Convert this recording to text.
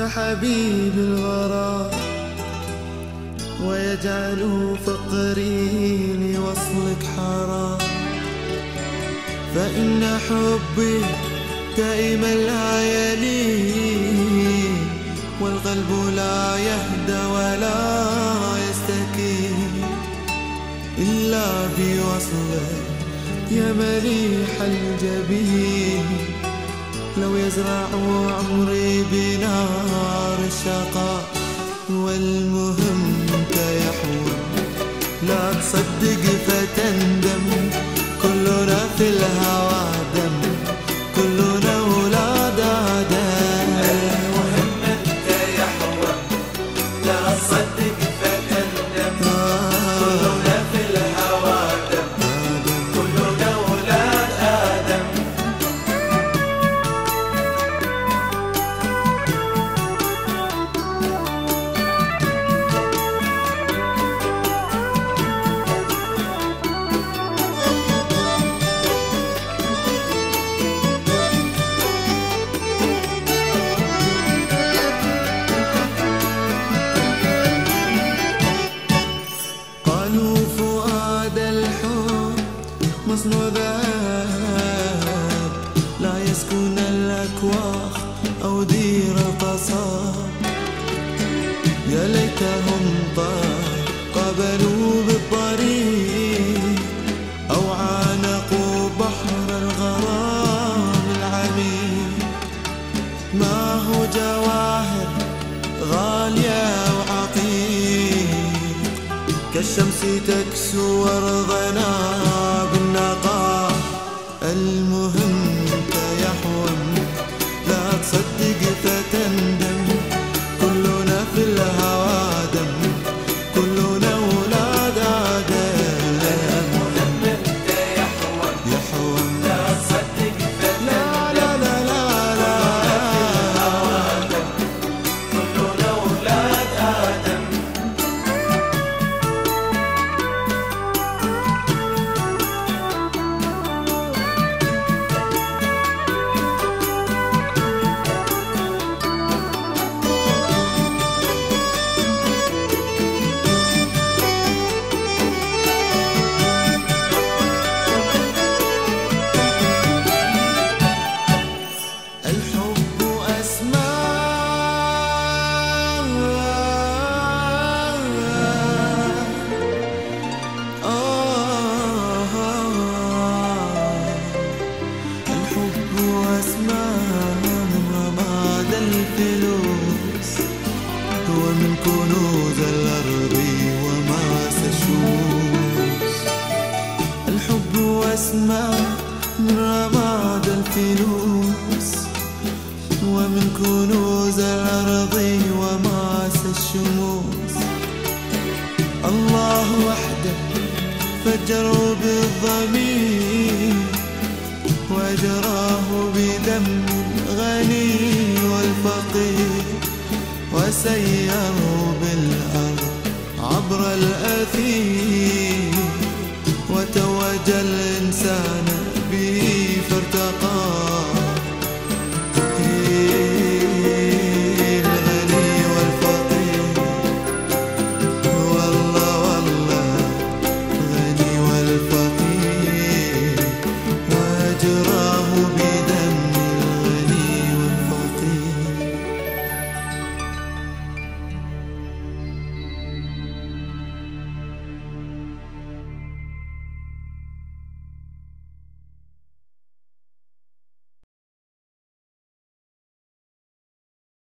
حبيب الغرام ويجعل فقري لوصلك حرام فإن حبي دائما لا يلين والقلب لا يهدى ولا يستكين إلا بوصلك يا مليح الجبين. لو يزرع عمري بنار الشقاء والمهم كيحوى لا تصدق فتندم كلنا في الهوى. مصنوع ذهب لا يسكن الأكواخ أو دير يا ليتهم بالطريق أو عانقوا بحر الغرام العميق جواهر غالية كالشمس تكسو أرضنا na الحب أسماء من رماد الفلوس ومن كنوز الأرض وماس الشموس. الله وحده فجره بالضمير وأجراه بدم الغني والفقير وسيره بالأرض عبر الأثير. أجل الإنسان بي فارتقى.